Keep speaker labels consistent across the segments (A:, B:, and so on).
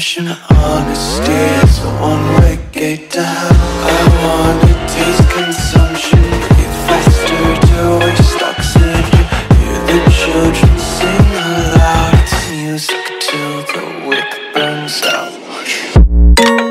A: redemption. Honesty is a one-way gate to hell. I wanna taste consumption, breathe faster to waste oxygen. Hear the children sing aloud. It's music till the wick burns out.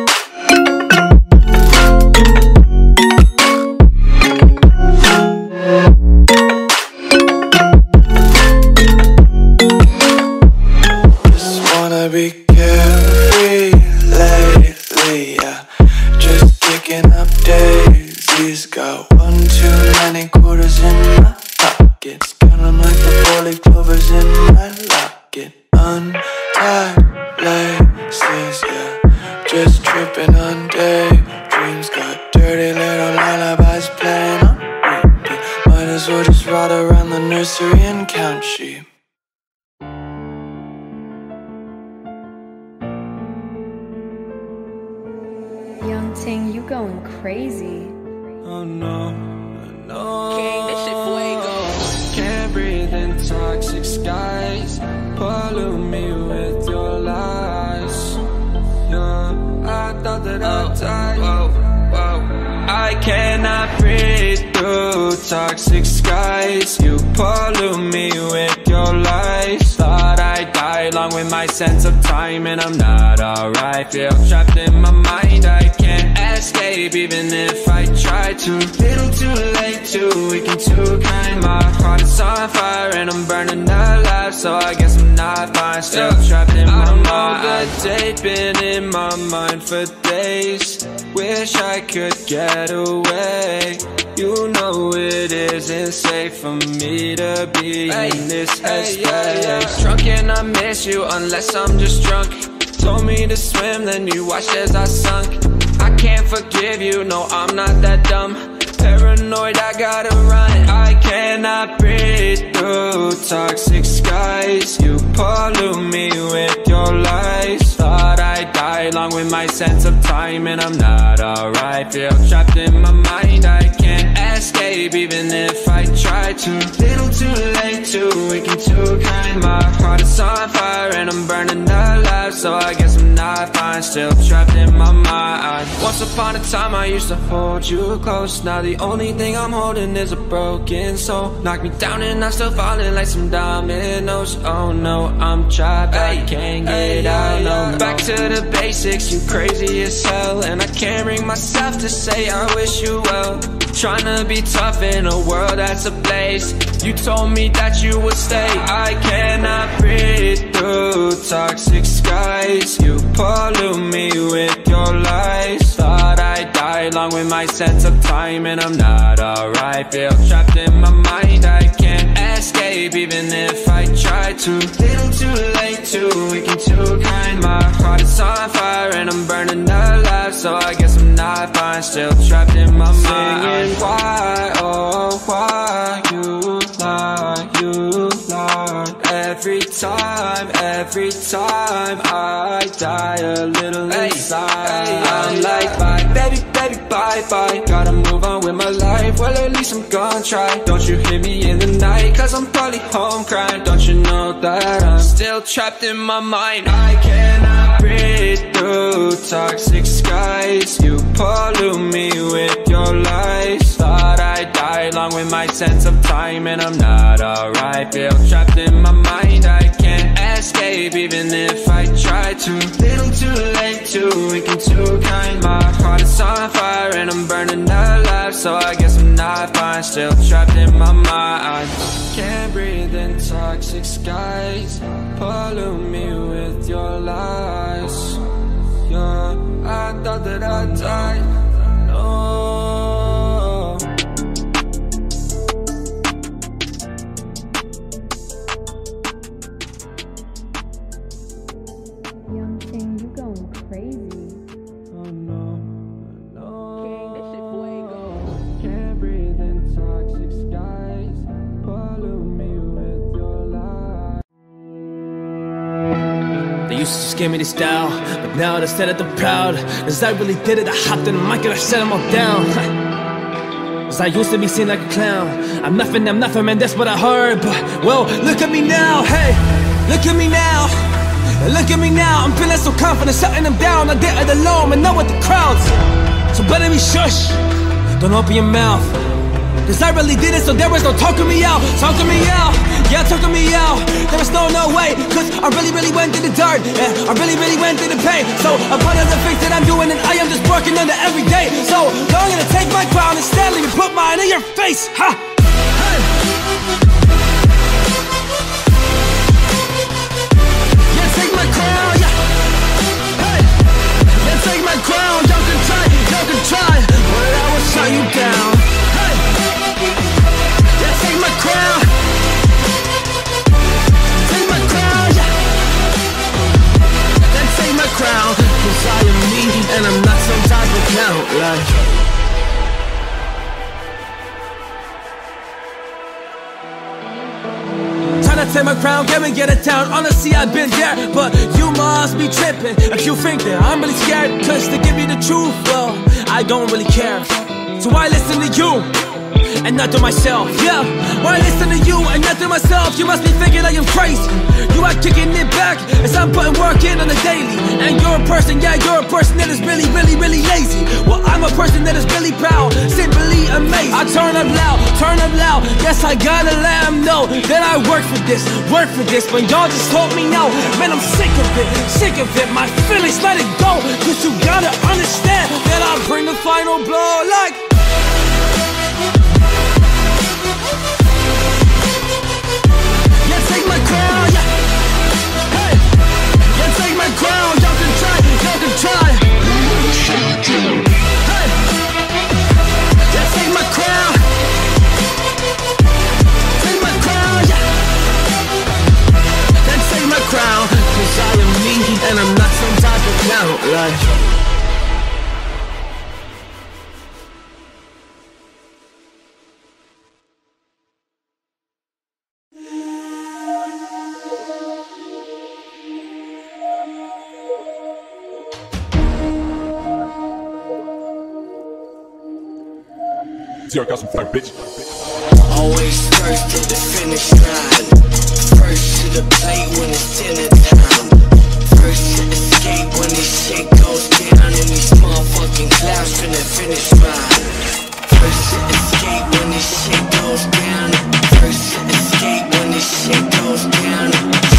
A: And
B: I'm burning alive. So I guess I'm not fine. Still trapped in my mind. I date been in my mind for days. Wish I could get away. You know it isn't safe for me to be in this headspace. Drunk and I miss you unless I'm just drunk. Told me to swim, then you watched as I sunk. I can't forgive you, no, I'm not that dumb. Paranoid, I gotta run. I cannot breathe through toxic skies. You pollute me with your lies. Thought I'd along with my sense of time, and I'm not alright. Feel trapped in my mind, I can't escape, even if I try to. Little too late, too weak and too kind. My heart is on fire, and I'm burning alive, so I guess I'm not fine. still trapped in my mind Once upon a time I used to hold you close Now the only thing I'm holding is a broken soul Knock me down and I'm still falling like some dominoes Oh no, I'm trapped, I can't get out, no Back to the basics, you crazy as hell. And I can't bring myself to say I wish you well. Trying to be tough in a world that's a place You told me that you would stay. I cannot breathe through toxic skies. You pollute me with your lies. Thought I'd along with my sense of time And I'm not alright. Feel trapped in my mind I can't escape even if I try to. Little too late, too weak and too kind. My heart is on fire and I'm burning alive. So I guess I'm not fine. Still trapped in my mind. Singing why, oh why you lie, you Every time, every time I die a little inside. I'm like bye, baby, baby, bye, bye. Gotta move on with my life, well at least I'm gonna try. Don't you hear me in the night, cause I'm probably home crying. Don't you know that I'm still trapped in my mind? I cannot breathe through toxic skies. You pollute me with your lies Thought I'd die along with my sense of time And I'm not alright, feel trapped in my mind I can't escape even if I try to. Little too late, too weak and too kind. My heart is on fire and I'm burning alive So I guess I'm not fine, still trapped in my mind. Can't breathe in toxic skies. Pollute me with your lies. Yeah, I thought that I'd die. No
C: Scare me to style, but now they said that they're proud. Cause I really did it, I hopped in the mic and I set them all down. Cause I used to be seen like a clown. I'm nothing, I'm nothing, man, that's what I heard. But, well, look at me now, hey, look at me now. Look at me now, I'm feeling so confident, shutting them down. I did it alone, and not with the crowds. So better be shush, don't open your mouth. Cause I really did it, so there was no talking me out, talking me out, yeah, took me out. There was no, no way, cause I really, really went through the dirt, yeah, I really, really went through the pain. So a part of the things that I'm doing, and I am just working on every day. So I'm gonna take my crown and stand and put mine in your face, ha! Trying to take my crown, can we get it down? Honestly, I've been there, but you must be tripping if you think that I'm really scared. Cause to give you the truth, well, I don't really care. So why listen to you? And not to myself, yeah. Why listen to you and not to myself? You must be thinking I am crazy. You are kicking it back as I'm putting work in on the daily. And you're a person, yeah, you're a person that is really, really, really lazy. Well, I'm a person that is really proud, simply amazing. I turn up loud, turn up loud. Yes, I gotta let them know that I work for this, work for this. But y'all just told me no. Man, I'm sick of it, sick of it. My feelings, let it go. Cause you gotta understand that I bring the final blow like. Try. Take my crown. Take my crown, take my crown, 'cause I am me and I'm not some type of clown. Like.
D: Zero got some fire, bitch.
E: Always first to the finish line. First to the plate when it's dinner time. First to escape when
F: this shit goes down. And these motherfucking clouds the finish line. First to escape when this shit goes down. First to escape when this shit goes down.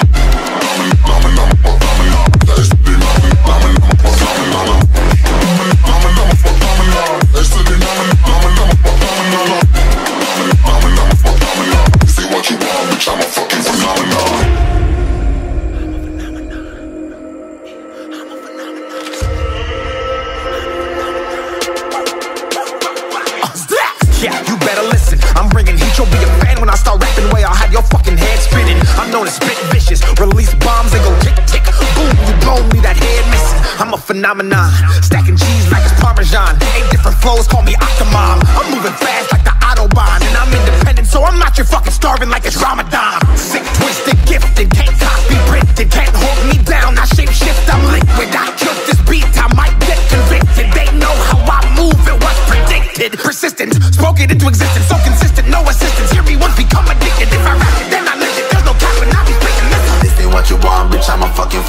G: Known as spit vicious. Release bombs and go tick tick. Boom, you blow me that head missing. I'm a phenomenon. Stacking cheese like it's parmesan. Eight different flows, call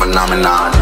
F: phenomenon.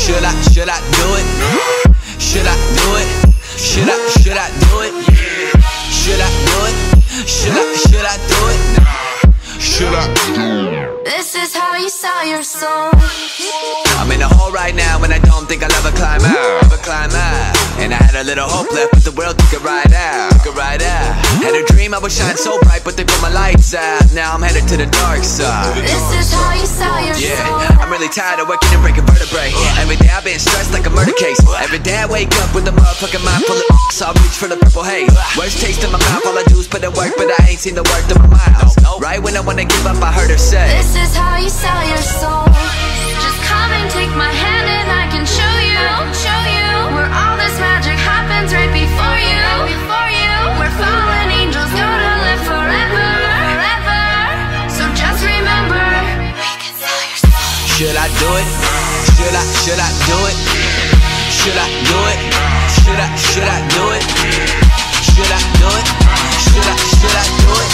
H: Should I, should I do it? Should I do it? Should I, should I do it? Should I do it? Should I, should I do it? Should I do it?
I: This is how you sell your soul.
H: I'm in a hole right now and I don't think I'll ever climb out. Ever climb out. And I had a little hope left, but the world took it right out. Took it right out. Had a dream I would shine so bright, but they put my lights out. Now I'm headed to the dark side.
I: This is how you sell your soul.
H: Yeah,
I: soul.
H: I'm really tired of working and breaking vertebrae. Every day I've been stressed like a murder case. Every day I wake up with a motherfucking mind full of so I reach for the purple haze. Worst taste in my mouth, all I do is put in work, but I ain't seen the worth of my miles. Right when I wanna give up, I heard her say.
I: This is how you sell your soul. Just
H: Should I do it? Should I, should I do it? Should I do it? Should I, should I do it? Should I do it? Should I, should I do it?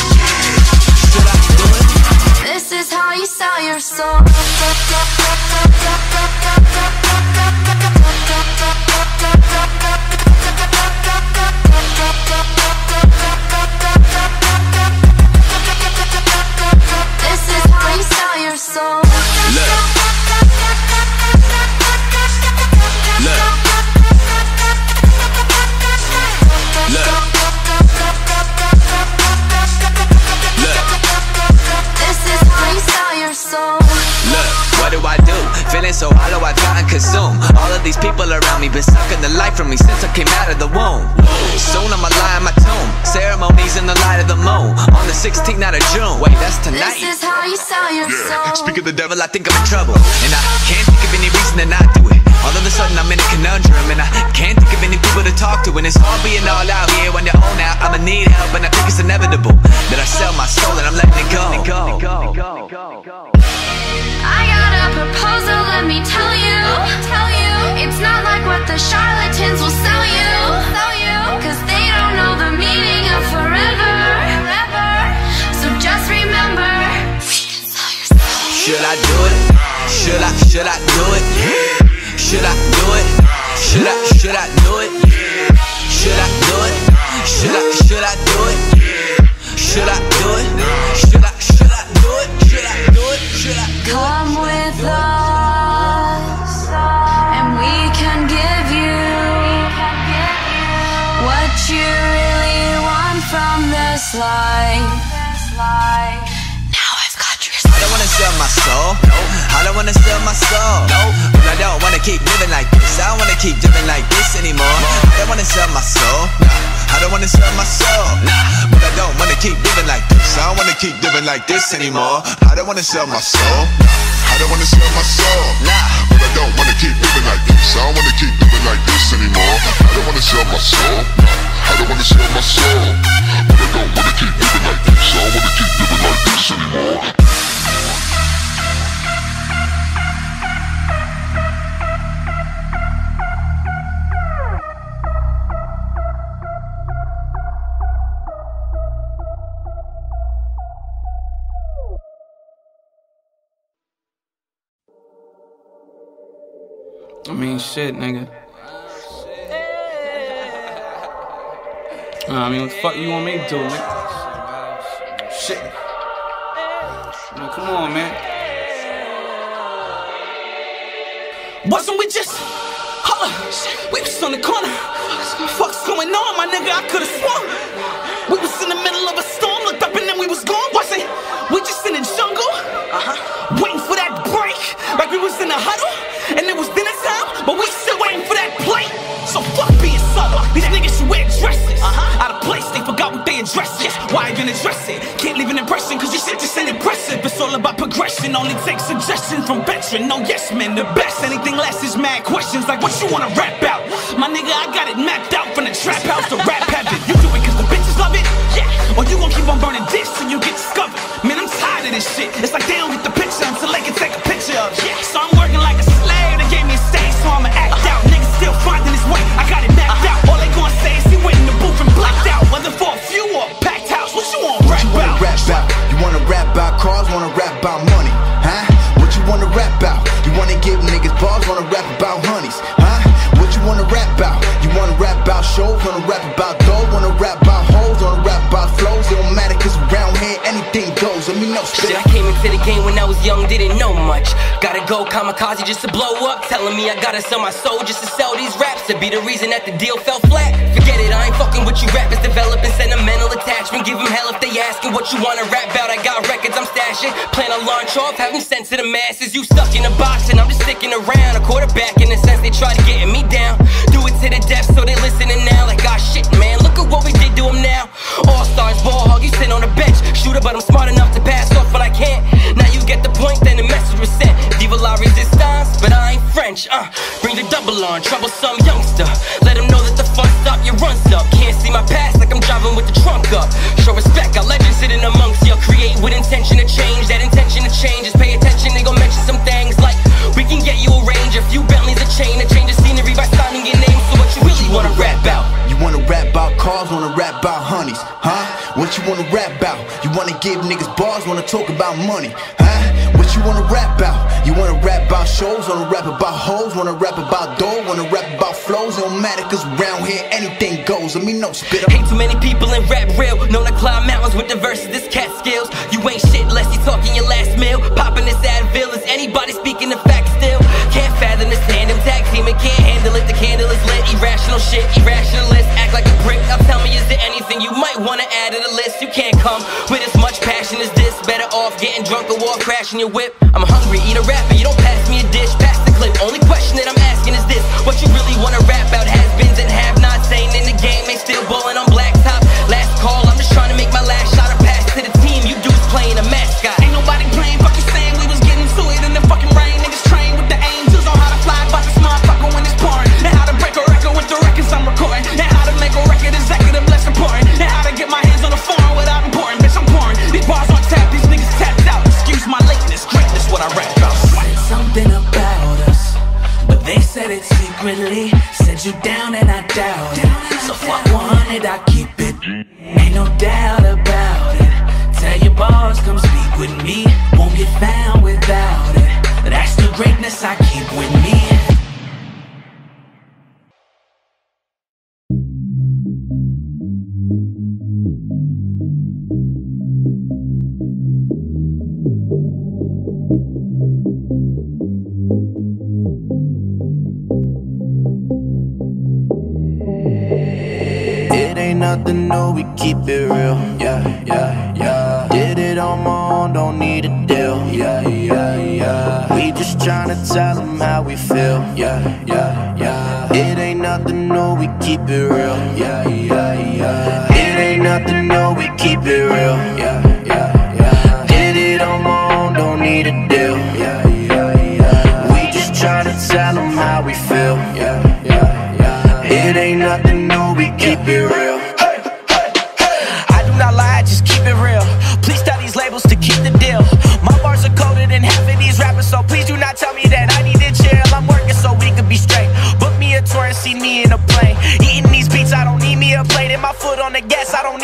H: Should I
I: is how your soul.
H: The devil, I think I'm in trouble. And I can't think of any reason to not do it. All of a sudden, I'm in a conundrum. And I can't think of any people to talk to. And it's all being all out here when you're own out. I'ma need help, and I think it's inevitable that I sell my soul and I'm letting it go.
I: I got a proposal, let me tell you. Tell you. It's not like what the charlatans will sell
H: Should I, do it? Should I do it? Should I, should I do it? Should I do it? Should I, should I do it? Should I do it? Should I, should I do it? Should I do it? Should I do it?
I: Come with us, and we can give you what you really want from this life. Now I've got your
H: I don't wanna sell my soul. I don't wanna sell my soul. But I don't wanna keep living like this. I don't wanna keep living like this anymore. I don't wanna sell my soul. Nah, I don't wanna sell my soul. Nah, But I don't wanna keep living like this. I don't wanna keep living like this anymore. I don't wanna sell my soul.
D: Nah, I don't wanna sell my soul. Nah, But I don't wanna keep living like this. I don't wanna keep living like this anymore. I don't wanna sell my soul. I don't wanna sell my soul. But I don't wanna keep living like this. I don't wanna keep living like this anymore.
J: Mean, shit, nigga. I mean, what the fuck you want me to do, nigga? Shit. Come on, man.
K: Wasn't we just? Holla, we was on the corner. Fuck's going on, my nigga? I could've sworn we was in the middle of a storm. Looked up and then we was gone. Wasn't we just in the jungle? Uh huh. Waiting for that break, like we was in a huddle, and it was dinner time, but we still waiting for that plate. So fuck being subtle. These niggas should wear dresses. Uh-huh. Out of place, they forgot what they address is. Why even address it? Can't leave an impression, cause your shit just ain't impressive. It's all about progression, only take suggestions from veteran. No yes men, the best. Anything less is mad questions like what you wanna rap out. My nigga, I got it mapped out from the trap house to rap heaven. You do it cause the bitches love it? Yeah. Or you gon' keep on burning this till you get discovered. Man, I'm tired of this shit. It's like they don't get the picture until they can take a picture of it. Yeah.
F: Wanna rap about dough, wanna rap about hoes, wanna rap about flows. It don't matter cause around here anything goes. Let me know,
L: Shit, I came into the game when I was young, didn't know much. Gotta go kamikaze just to blow up. Telling me I gotta sell my soul just to sell these raps. To be the reason that the deal fell flat. Forget it, I ain't fucking with you rappers. Developing sentimental attachment. Give them hell if they asking what you wanna rap about. I got records I'm stashing. Plan to launch off, have them sent to the masses. You stuck in a box and I'm just sticking around. Uh. Bring the double on, troublesome youngster. Let him know that the fun stop, your run up. Can't see my past like I'm driving with the trunk up. Show respect, got legends sitting amongst you. Create with intention to change. That intention to change is pay attention. They gon' mention some things like we can get you a range. A few Bentleys, a chain, to change the scenery by signing your name. So what you really wanna rap about?
F: You wanna rap about cars, wanna rap about honeys, huh? What you wanna rap about? You wanna give niggas bars, wanna talk about money, huh? What you wanna rap about? Shows, wanna rap about hoes, wanna rap about dough, wanna rap about flows. It don't matter cause around here anything goes. Let me know, spit up.
L: Hate too many people in rap real. Known to climb mountains with the verses, this cat skills. You ain't shit unless you talking your last meal. Popping this Advil, is anybody speaking the facts still? Can't fathom this tandem tag team, it can't handle it. The candle is lit, irrational shit, irrationalist. Act like a prick. Now tell me, is there anything you might wanna add to the list? You can't come with as much passion as this. Better off getting drunk or walk crashing your whip. I'm hungry, eat a rapper, you don't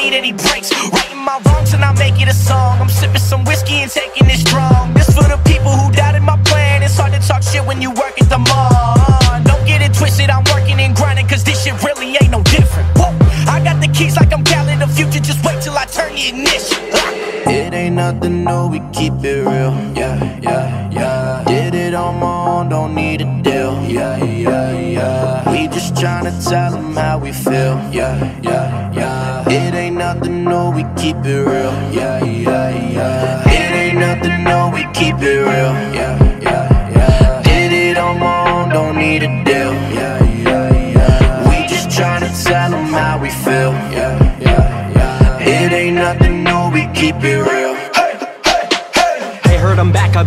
M: need
N: any brakes. Writing my wrongs and I make it a song. I'm sipping some whiskey and taking it strong. This for the people who doubted my plan. It's hard to talk shit when you work at the mall. Don't get it twisted, I'm working and grinding, cause this shit really ain't no different. Whoa. I got the keys like I'm in the future, just wait till I turn the ignition.
M: It ain't nothing new, we keep it real. Yeah, yeah, yeah. Did it on my own, don't need a deal. Yeah, yeah, yeah. We just tryna tell them how we feel. Yeah, keep it real. Yeah.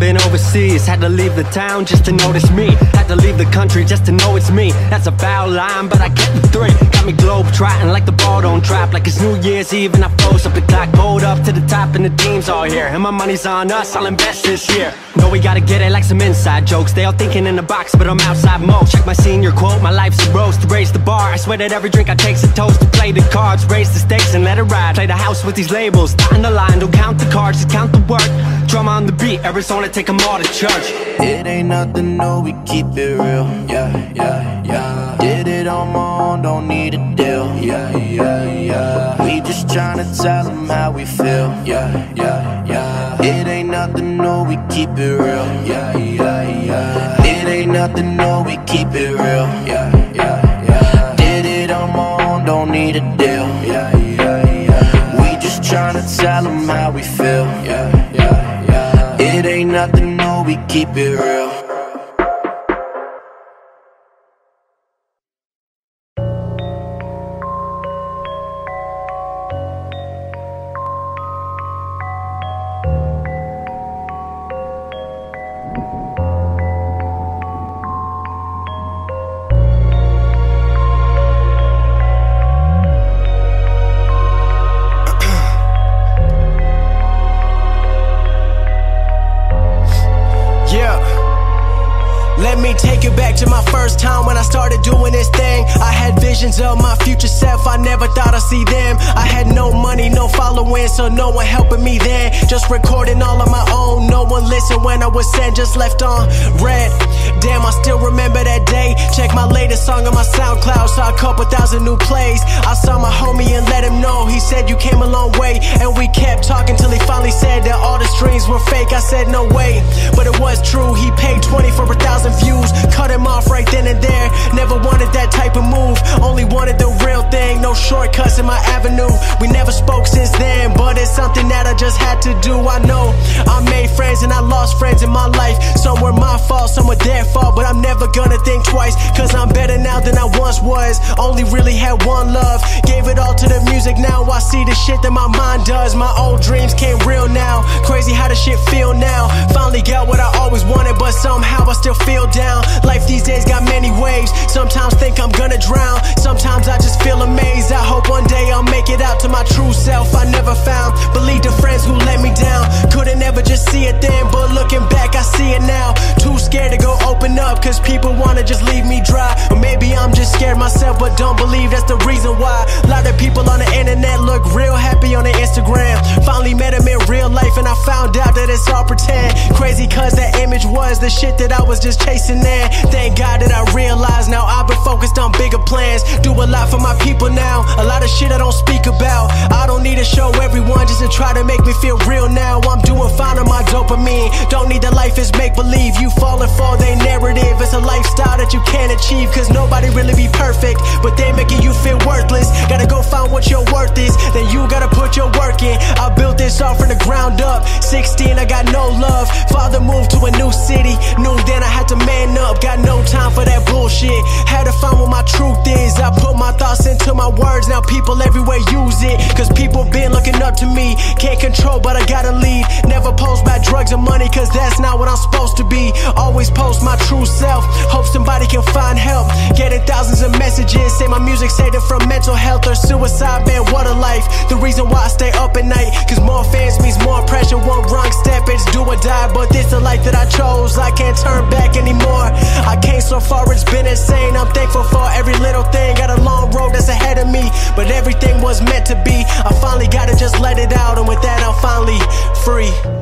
O: Been overseas. Had to leave the town just to notice me. Had to leave the country just to know it's me. That's a foul line, but I get the three. Got me globe trotting like the ball don't drop. Like it's New Year's Eve and I froze up the clock. Pulled up to the top and the team's all here. And my money's on us, I'll invest this year. Know we gotta get it like some inside jokes. They all thinking in the box, but I'm outside mode. Check my senior quote, my life's a roast to raise the bar. I swear that every drink I take's a toast to play the cards, raise the stakes and let it ride. Play the house with these labels, dotting the line, don't count the cards, just count the work. Drum on the beat, Arizona, take 'em all to church.
M: It ain't nothing new, we keep it real. Yeah, yeah, yeah. Did it on my own, don't need a deal. Yeah, yeah, yeah. We just tryna tell them how we feel. Yeah, yeah, yeah. It ain't nothing new, we keep it real. Yeah, yeah, yeah. It ain't nothing new, we keep it real. Yeah, yeah, yeah. Did it on my own, don't need a deal. Yeah, yeah, yeah. We just tryna tell them how we feel. Yeah, yeah, yeah. It ain't nothing new, we keep it real.
P: So no on red. Damn, I still remember that day. Check my latest song on my SoundCloud, saw a couple thousand new plays. I saw my homie and let him know. He said you came a long way, and we kept talking till he finally said that all the streams were fake. I said no way, but it was true. He paid 20 for a thousand views, cut him off right then and there. Never wanted that type of move, only wanted the real thing. No shortcuts in my avenue. We never spoke since then, but it's something that I just had to do. I know I made friends and I lost friends in my life. Some were my fault, some were their fault, but I'm never gonna think twice. Cause I'm better now than I once was. Only really had one love, gave it all to the music. Now I see the shit that my mind does. My old dreams came real now. Crazy how the shit feel now. Finally got what I always wanted, but somehow I still feel down. Life these days got many waves. Sometimes think I'm gonna drown. Sometimes I just feel amazed. I hope one day I'll make it out to my true self I never found. Believe the friends who let me down. Couldn't ever just see it then, but looking back, I see it now. Too scared to go open up, cause people wanna just leave me dry. Or maybe I'm just scared myself, but don't believe that's the reason why. A lot of people on the internet look real happy on the Instagram. Finally met him in real life and I found out that it's all pretend. Crazy cause that image was the shit that I was just chasing in. Thank God that I realized now I've been focused on bigger plans. Do a lot for my people now. A lot of shit I don't speak about. I don't need to show everyone just to try to make me feel real now. I'm doing fine my dopamine. Don't need the life is make believe. You falling for their narrative. It's a lifestyle that you can't achieve cause nobody really be perfect. But they making you feel worthless. Gotta go find what your worth is. Then you gotta put your work in. I built this all from the ground up. 16, I got no love. Father moved to a new city. Knew then I had to man up. Got no time for that bullshit. Had to find what my truth is. I put my thoughts into my words. Now people everywhere use it. Cause people been looking up to me. Can't control, but I gotta lead. Never post about drugs or money, cause that's not what I'm supposed to be. Always post my true self. Hope somebody can find help. Getting thousands of messages. Say my music saved it from mental health or suicide. Man, what a life. The reason why I stay up at night. Cause more fans means more pressure. One wrong step, it's do or die. But this the life that I chose. I can't turn back anymore. I came so far, it's been insane. I'm thankful for every little thing. Got a long road that's ahead of me. But everything was meant to be. I finally gotta just let it out. And with that, I'm finally free.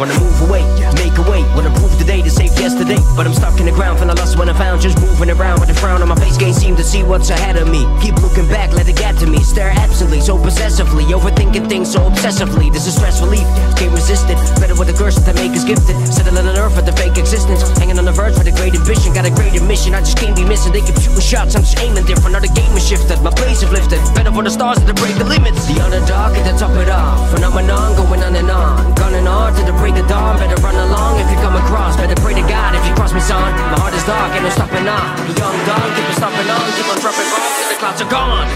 Q: Wanna move away, make a way. Wanna yesterday. But I'm stuck in the ground, feeling lost when I found. Just moving around with a frown on my face. Can't seem to see what's ahead of me. Keep looking back, let it get to me. Stare absently, so possessively. Overthinking things so obsessively. This is stress relief, can't resist it. Better with the curse that make us gifted. Settling on earth with the fake existence. Hanging on the verge with a great ambition. Got a great mission, I just can't be missing. They keep shooting shots, I'm just aiming different. Now the game is shifted, my place is lifted. Better for the stars that break the limits. The underdog at the top it off. Phenomenon going on and on. Gunning hard to the break of dawn. Better run along if you come across. Better pray to God if you cross me, son. My heart is dark and no stopping. A young dog, keep on stopping on. Keep on dropping bombs the clouds are gone.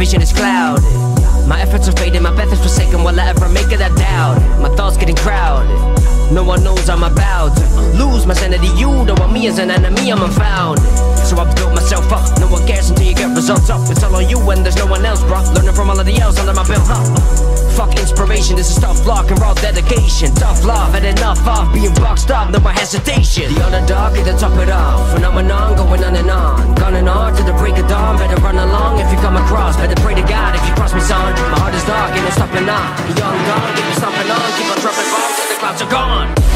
Q: Vision is clouded. My efforts are fading, my path is forsaken. Will I ever make it? I doubt it. My thoughts getting crowded. No one knows I'm about to lose my sanity. You don't want me as an enemy, I'm unfounded. So I built myself up. No one cares until you get results up. It's all on you when there's no one else, bro. Learning from all of the else under my belt, huh? Fuck inspiration, this is tough luck and raw dedication. Tough love, had enough of being boxed up, no more hesitation. The underdog at the top it off. Phenomenon going on and on. Gunning hard to the break of dawn. Better run along if you come across. Better pray to God if you cross me, son. My heart is dark and it's stopping on. Young dog, keep on stomping on. Keep on dropping bombs clouds are gone.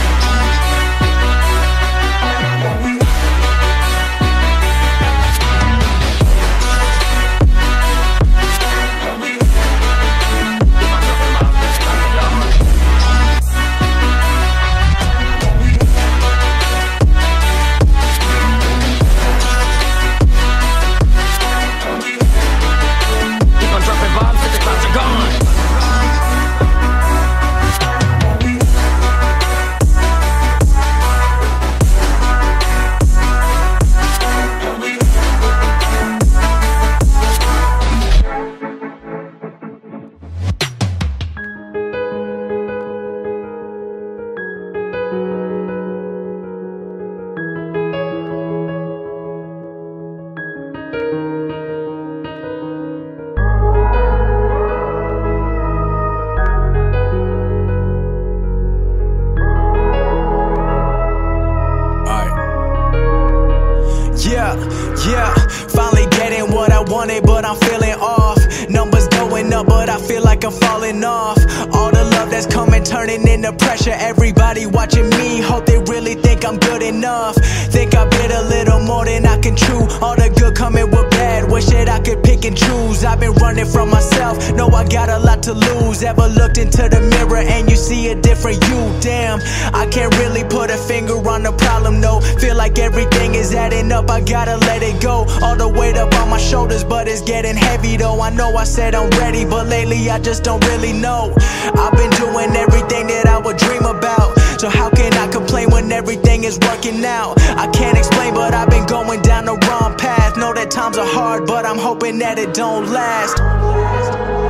P: Getting heavy though. I know I said I'm ready, but lately I just don't really know. I've been doing everything that I would dream about. So how can I complain when everything is working out? I can't explain, but I've been going down the wrong path. Know that times are hard, but I'm hoping that it don't last.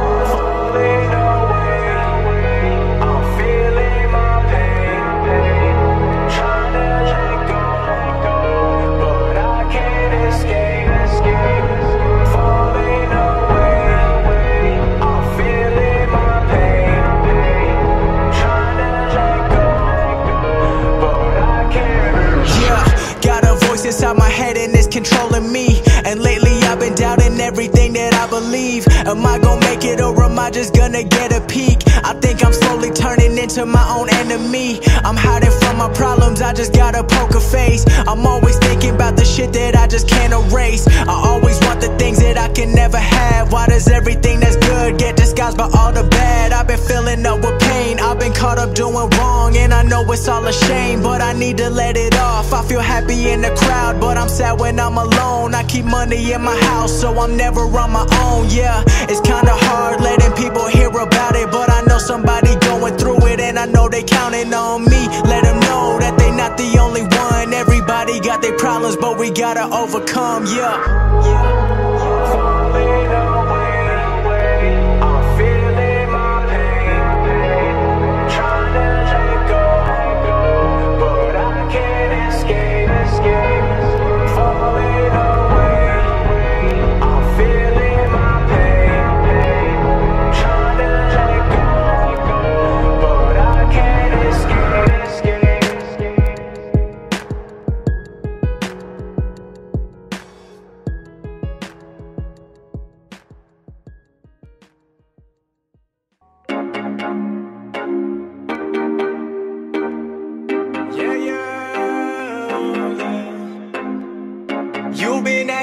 P: Me. And lately I've been doubting everything that I believe. Am I gonna make it or am I just gonna get a peek? I think I'm slowly turning into my own enemy. I'm hiding my problems, I just gotta poke a face. I'm always thinking about the shit that I just can't erase. I always want the things that I can never have. Why does everything that's good get disguised by all the bad? I've been filling up with pain, I've been caught up doing wrong, and I know it's all a shame, but I need to let it off. I feel happy in the crowd, but I'm sad when I'm alone. I keep money in my house, so I'm never on my own. Yeah, it's kinda hard letting people hear about it, but I know somebody going through it, and I know they counting on me. Let them know that they not the only one. Everybody got their problems, but we gotta overcome. Yeah. You've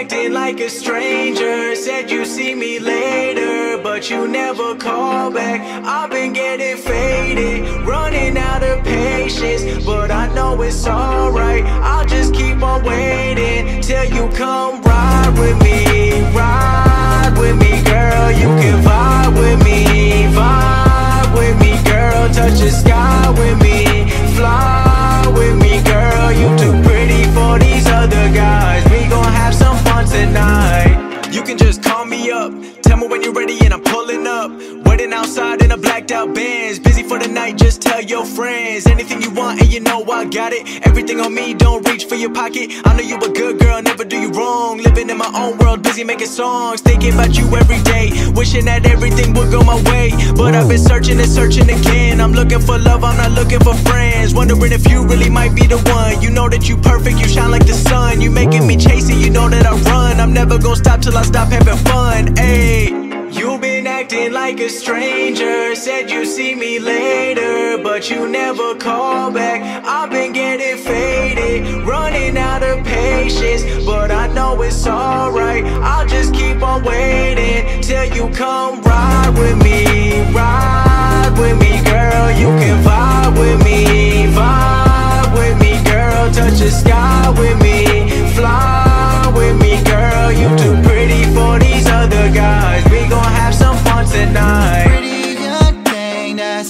P: acting like a stranger. Said you see me later, but you never call back. I've been getting faded, running out of patience. But I know it's alright. I'll just keep on waiting till you come ride with me. Ride with me, girl. You can vibe with me. Vibe with me, girl. Touch the sky with me. Fly with me, girl. You too pretty for these other guys. Tonight. You can just call me up. Tell me when you're ready and I'm pulling up. Waiting outside in a blacked out Benz. Busy for the night, just tell your friends. Anything you want and you know I got it. Everything on me, don't reach for your pocket. I know you a good girl, never do you wrong. Living in my own world, busy making songs. Thinking about you every day. Wishing that everything would go my way. But I've been searching and searching again. I'm looking for love, I'm not looking for friends. Wondering if you really might be the one. You know that you perfect, you shine like the sun. You making me chase it, you know that I run. I'm never gonna stop till I stop having fun. Ayy. You've been acting like a stranger. Said you see me later, but you never call back. I've been getting faded, running out of patience. But I know it's alright. I'll just keep on waiting till you come ride with me. Ride with me, girl. You can vibe with me. Vibe with me, girl. Touch the sky with me. Fly with me, girl. You too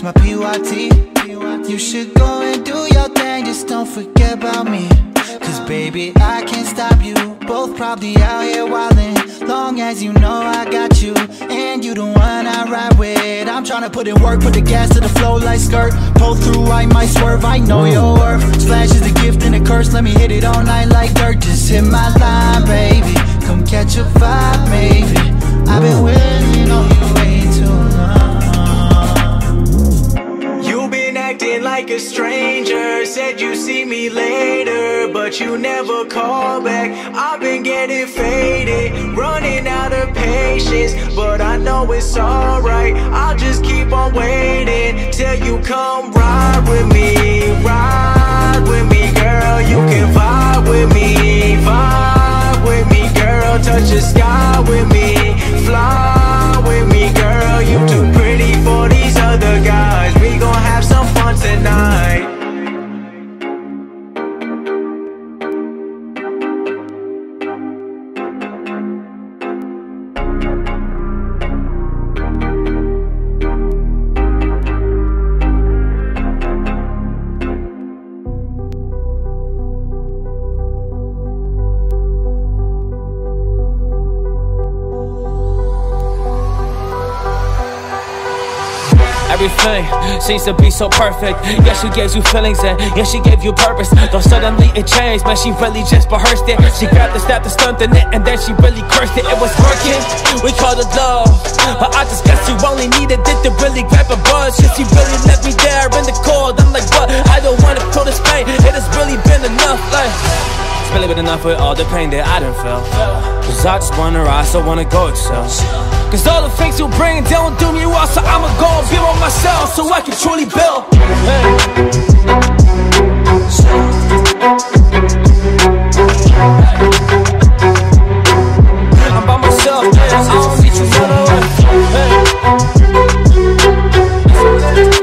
R: my PYT. You should go and do your thing, just don't forget about me. Cause baby, I can't stop you. Both probably out here wildin'. Long as you know I got you, and you the one I ride with. I'm tryna put in work, put the gas to the flow like skirt. Pull through, I might swerve, I know your worth. Splash is a gift and a curse, let me hit it all night like dirt. Just hit my line, baby. Come catch a vibe, maybe. I've been waiting on you
P: acting like a stranger. Said you see me later, but you never call back. I've been getting faded, running out of patience. But I know it's alright. I'll just keep on waiting till you come ride with me. Ride with me, girl. You can vibe with me. Vibe with me, girl. Touch the sky with me. Fly
C: seems to be so perfect. Yeah, she gives you feelings and yeah, she gave you purpose. Though suddenly it changed, man, she really just rehearsed it. She grabbed the step to strengthen it and then she really cursed it. It was working, we called it love. But I just guess you only needed it to really grab a buzz. Cause she really left me there in the cold. I'm like, what? I don't wanna feel this pain. It has really been enough, like. It's really been enough with all the pain that I done felt. Cause I just wanna rise, I wanna go excel. Cause all the things you bring, don't do me well, so I'ma go and build on myself so I can truly build. I'm by myself. I don't need you none of I'm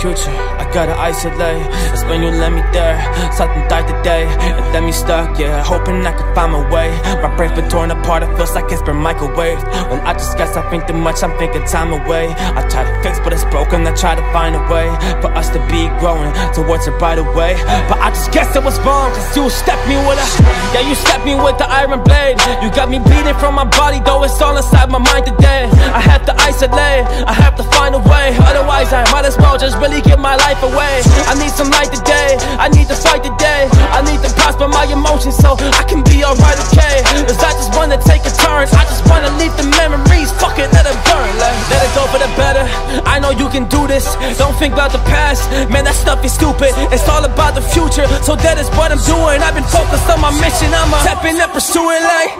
C: future, I gotta isolate. That's when you let me there, something died today. It let me stuck, yeah, hoping I could find my way. My brain's been torn apart, it feels like it's been microwaved. Well, I just guess I think too much, I'm thinking time away. I try to fix, but it's broken, I try to find a way For us to be growing towards a brighter way But I just guess it was wrong, cause you stepped me with a Yeah, you stepped me with the iron blade. You got me bleeding from my body, though it's all inside my mind today. I have to isolate, I have to find a way. Otherwise I might as well just really give my life away. I need some light today, I need to fight today. I need to prosper my emotions so I can be alright, okay? Cause I just wanna take a turn, I just wanna leave the memories Fuck it, let them burn, let it go for the better I know you can do this, don't think about the past. Man, that stuff is stupid, it's all about the future. So that is what I'm doing, I've been focused on my mission. I'ma tap in and pursue it like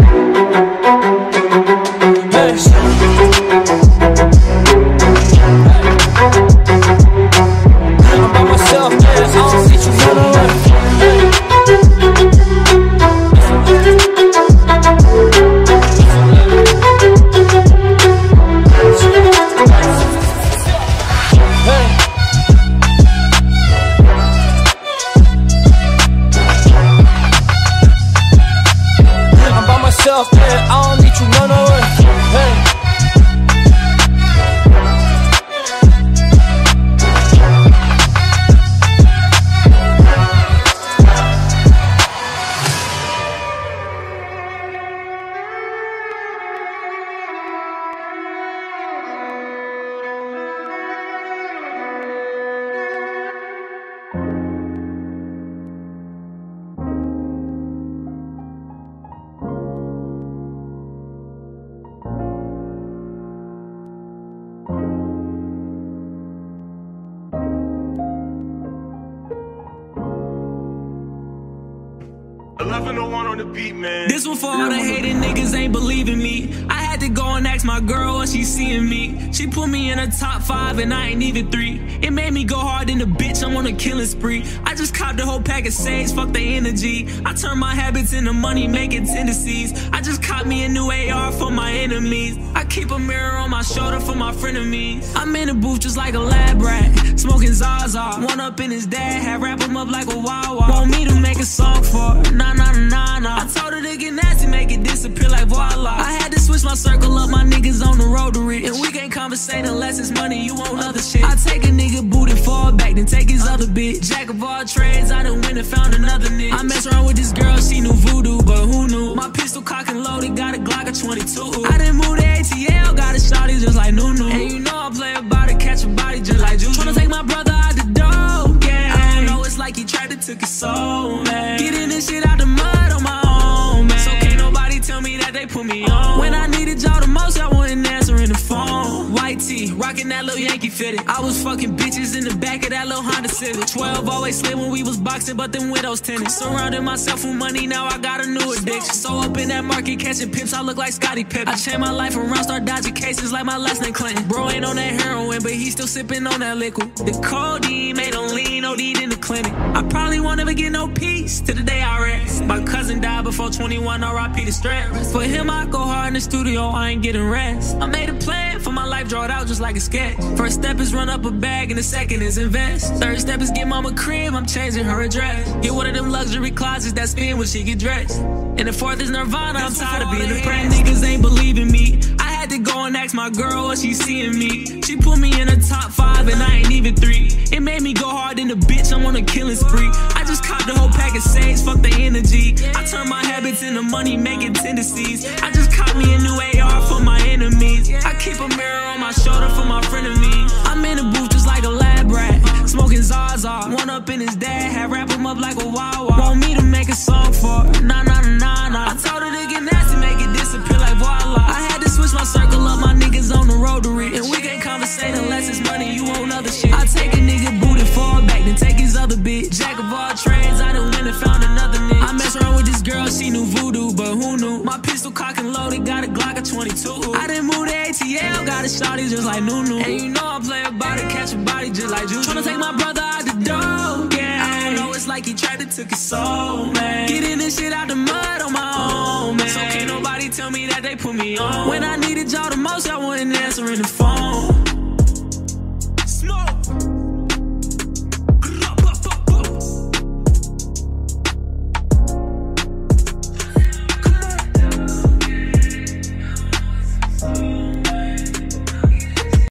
C: Hey.
S: And I ain't even three. It made me go hard in the bitch, I'm on a killing spree. I just copped a whole pack of sage, fuck the energy. I turn my habits into money making tendencies. I just caught me a new AR for my enemies. I keep a mirror on my shoulder for my frenemies. I'm in the booth just like a lab rat, smoking Zaza. One up in his dad, had wrap him up like a Wawa. Want me to make a song for her? Nah, nah, nah, nah. I told her to get nasty, make it disappear like voila. I had to switch my circle up, my niggas on the road to rich. And we can't conversate unless it's money, you want other shit. I take a nigga booty, fall back, then take his other bitch. Jack of all trades, I done went and found another nigga. I mess around with this girl, she knew voodoo, but who knew? My pistol cock and loaded, got a Glock of 22. I done moved to ATL, got a shotty just like Nunu. And you know I play about it, catch a body just like Juju. Tryna take my brother out the door, yeah. I don't know, it's like he tried to took his soul, man. Getting this shit out the mud on my own, man. So can't nobody tell me that they put me uh-huh. on. When I needed y'all the most, y'all wasn't answering rocking that little Yankee fitted. I was fucking bitches in the back of that little Honda Civic. 12 always slid when we was boxing, but them widows tennis. Surrounded myself with money, now I got a new addiction. So up in that market, catching pips, I look like Scottie Pippen. I changed my life around, start dodging cases like my last name Clinton. Bro ain't on that heroin, but he still sipping on that liquid. The codeine made him lean, OD'd in the clinic. I probably won't ever get no peace to the day I rest. My cousin died before 21, RIP the stress. For him, I go hard in the studio, I ain't getting rest. I made a plan for my life, draw it out just like a a sketch. First step is run up a bag, and the second is invest. Third step is get mama crib, I'm changing her address. Get one of them luxury closets that spin when she get dressed. And the fourth is Nirvana, I'm tired of being depressed. Niggas ain't believing me. I had to go and ask my girl what she seeing me. She put me in the top five, and I ain't even three. It made me go hard in the bitch, I'm on a killing spree. I just caught the whole pack of sage, fuck the energy. I turn my habits into money making tendencies. I just caught me a new AR for my enemies. I keep a mirror on my shoulder for my frenemies. I'm in the booth just like a lab rat. Smoking Zaza. One up in his dad, had wrap him up like a Wawa. Want me to make a song for. Nah, nah, nah, nah. I told her to get nasty, make it disappear like voila. I switch my circle up, my niggas on the rotary. And we can't conversate unless it's money, you own other shit. I take a nigga booty fall back, then take his other bitch. Jack of all trades, I done went and found another nigga. I mess around with this girl, she knew voodoo, but who knew? My pistol cock and loaded, got a Glock of 22. I done moved to ATL, got a shotty just like Nunu. And you know I play a body, catch a body just like Juju. Tryna take my brother out the door, it's like he tried to took his soul, man. Getting this shit out the mud on my own, man. So can't nobody tell me that they put me on. When I needed y'all the most, y'all wasn't answering the phone.